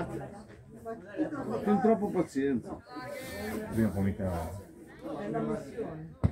Eh? Fin troppo pazienza. Dobbiamo cominciare. È una missione.